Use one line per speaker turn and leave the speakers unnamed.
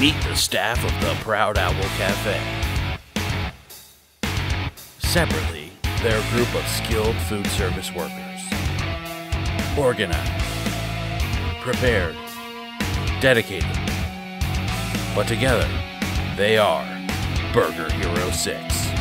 Meet the staff of the Proud Owl Cafe. Separately, they're a group of skilled food service workers. Organized, prepared, dedicated. But together, they are Burger Hero 6.